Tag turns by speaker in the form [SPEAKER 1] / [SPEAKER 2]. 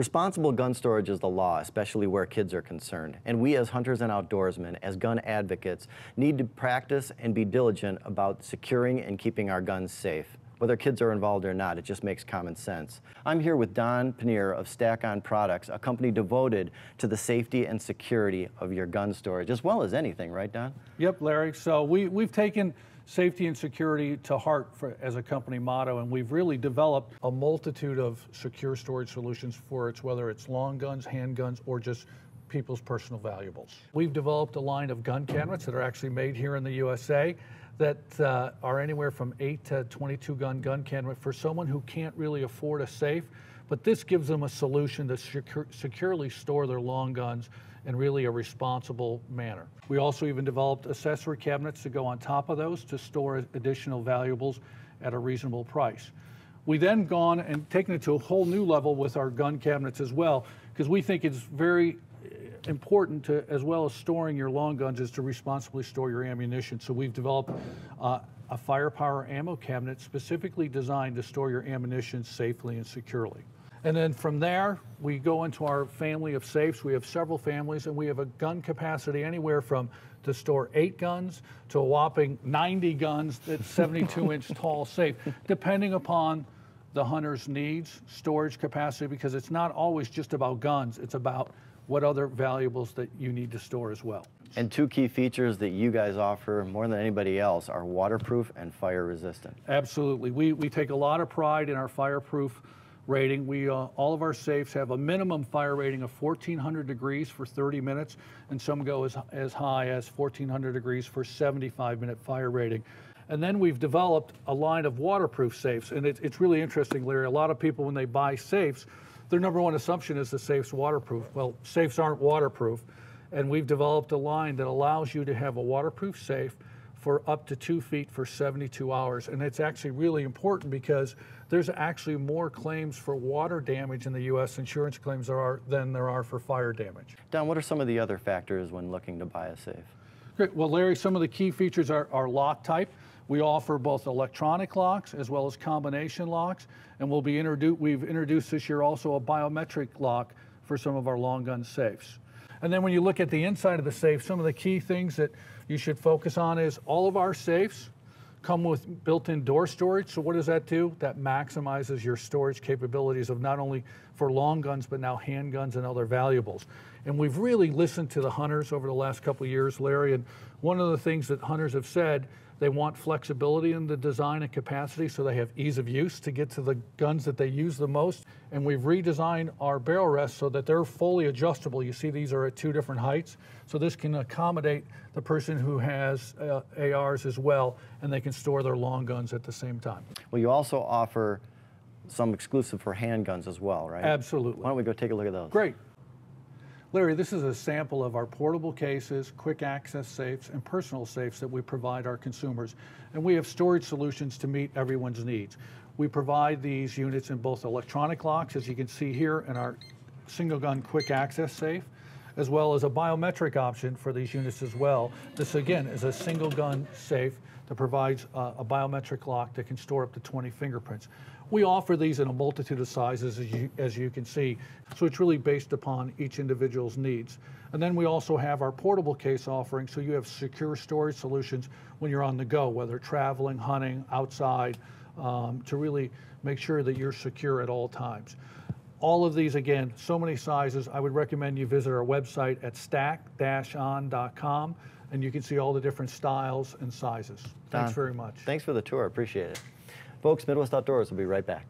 [SPEAKER 1] Responsible gun storage is the law, especially where kids are concerned. And we as hunters and outdoorsmen, as gun advocates, need to practice and be diligent about securing and keeping our guns safe. Whether kids are involved or not, it just makes common sense. I'm here with Don Pannier of Stack-On Products, a company devoted to the safety and security of your gun storage, as well as anything, right, Don?
[SPEAKER 2] Yep, Larry. So we, we've taken safety and security to heart for, as a company motto, and we've really developed a multitude of secure storage solutions for its whether it's long guns, handguns, or just people's personal valuables. We've developed a line of gun cabinets that are actually made here in the USA that uh, are anywhere from 8 to 22 gun gun cabinet for someone who can't really afford a safe, but this gives them a solution to secure, securely store their long guns in really a responsible manner. We also even developed accessory cabinets to go on top of those to store additional valuables at a reasonable price. We then gone and taken it to a whole new level with our gun cabinets as well, because we think it's very important to, as well as storing your long guns, is to responsibly store your ammunition. So we've developed uh, a firepower ammo cabinet specifically designed to store your ammunition safely and securely. And then from there, we go into our family of safes. We have several families, and we have a gun capacity anywhere from to store eight guns to a whopping 90 guns that's 72 inch tall safe, depending upon the hunter's needs, storage capacity, because it's not always just about guns, it's about what other valuables that you need to store as well.
[SPEAKER 1] And two key features that you guys offer more than anybody else are waterproof and fire resistant.
[SPEAKER 2] Absolutely. We, we take a lot of pride in our fireproof rating. We, uh, all of our safes have a minimum fire rating of 1400 degrees for 30 minutes, and some go as, as high as 1400 degrees for 75 minute fire rating. And then we've developed a line of waterproof safes, and it, it's really interesting, Larry. A lot of people, when they buy safes, their number one assumption is the safe's waterproof. Well, safes aren't waterproof, and we've developed a line that allows you to have a waterproof safe for up to two feet for 72 hours. And it's actually really important because there's actually more claims for water damage in the U.S. insurance claims there are than there are for fire damage.
[SPEAKER 1] Don, what are some of the other factors when looking to buy a safe?
[SPEAKER 2] Great. Well, Larry, some of the key features are, are lock type. We offer both electronic locks as well as combination locks, and we'll be introdu- we've introduced this year also a biometric lock for some of our long gun safes. And then when you look at the inside of the safe, some of the key things that you should focus on is all of our safes come with built-in door storage. So what does that do? That maximizes your storage capabilities of not only for long guns, but now handguns and other valuables. And we've really listened to the hunters over the last couple of years, Larry, and one of the things that hunters have said they want flexibility in the design and capacity so they have ease of use to get to the guns that they use the most. And we've redesigned our barrel rests so that they're fully adjustable. You see these are at two different heights. So this can accommodate the person who has uh, ARs as well, and they can store their long guns at the same time.
[SPEAKER 1] Well, you also offer some exclusive for handguns as well, right?
[SPEAKER 2] Absolutely.
[SPEAKER 1] Why don't we go take a look at those?
[SPEAKER 2] Great. Larry, this is a sample of our portable cases, quick access safes, and personal safes that we provide our consumers. And we have storage solutions to meet everyone's needs. We provide these units in both electronic locks, as you can see here in our single gun quick access safe, as well as a biometric option for these units as well. This again is a single gun safe that provides uh, a biometric lock that can store up to 20 fingerprints. We offer these in a multitude of sizes, as you, as you can see. So it's really based upon each individual's needs. And then we also have our portable case offering, so you have secure storage solutions when you're on the go, whether traveling, hunting, outside, um, to really make sure that you're secure at all times. All of these, again, so many sizes. I would recommend you visit our website at stack-on.com and you can see all the different styles and sizes. Thanks
[SPEAKER 1] Don,
[SPEAKER 2] very much.
[SPEAKER 1] Thanks for the tour. Appreciate it. Folks, Midwest Outdoors will be right back.